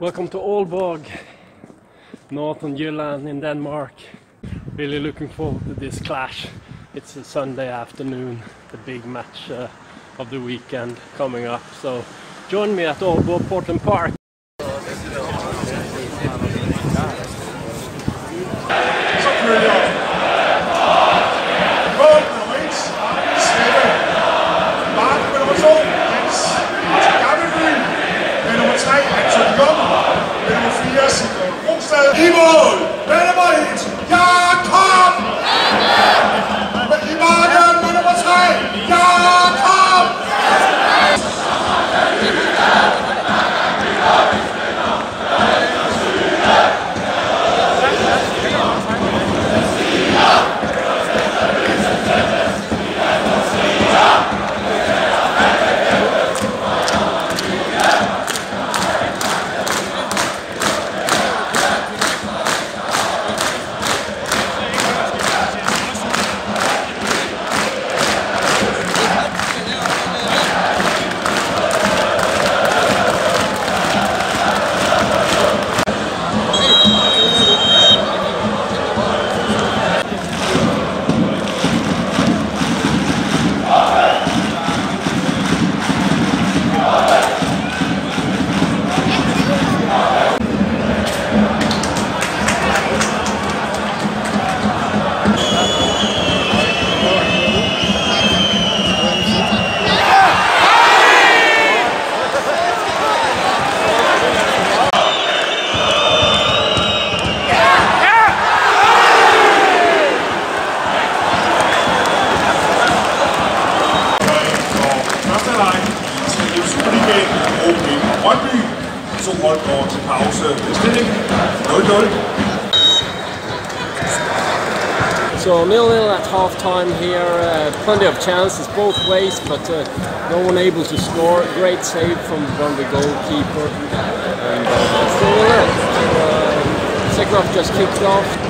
Welcome to Aalborg, Northern Jylland in Denmark. Really looking forward to this clash. It's a Sunday afternoon, the big match uh, of the weekend coming up. So join me at Aalborg Portland Park. So nil-nil at half-time here. Uh, plenty of chances both ways, but uh, no one able to score. Great save from Brøndby goalkeeper. And uh, still uh, second just kicked off.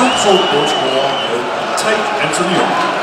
2-2 målscorer med 3 Anthony Young.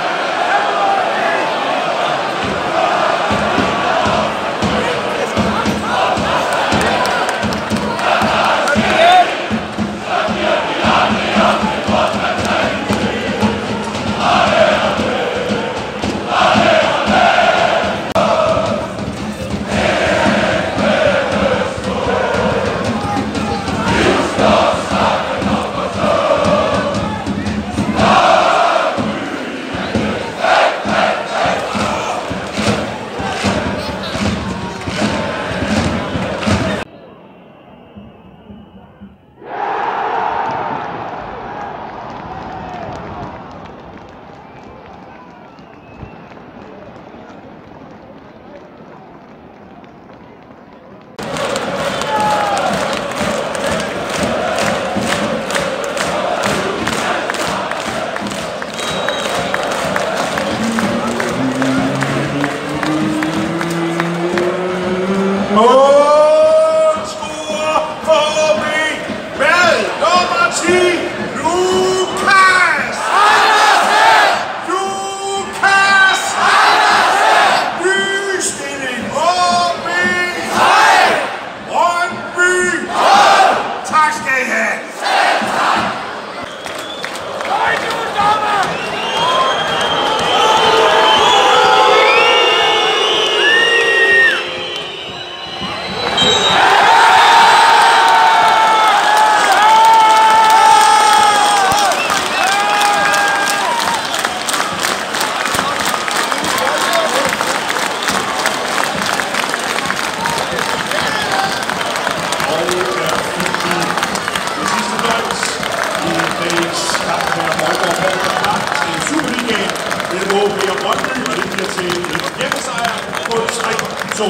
Til hjemmesejr på 3-2.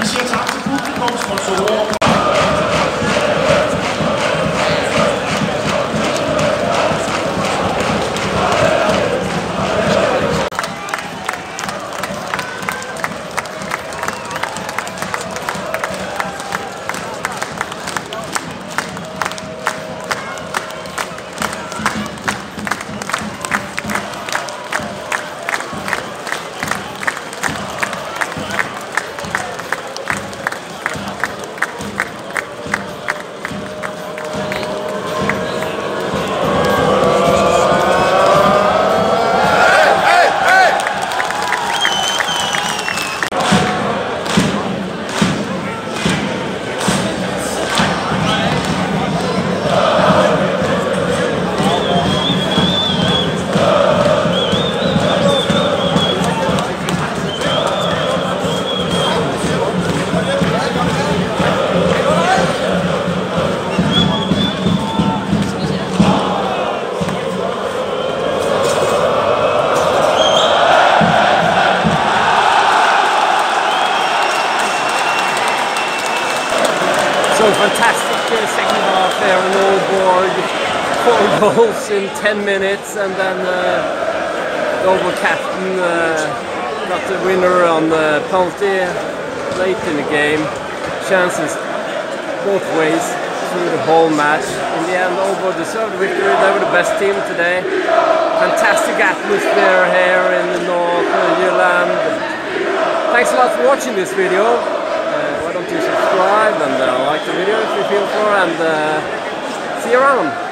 Vi siger tak til publikum, sponsorer So fantastic uh, second half there on Aalborg. Four goals in 10 minutes and then uh, the Oval captain uh, got the winner on the penalty late in the game. Chances both ways through the whole match. In the end, Oval deserved victory. They were the best team today. Fantastic atmosphere here in the North uh, Jylland. Thanks a lot for watching this video. Uh, why don't you subscribe and like the video if you feel for and uh, see you around.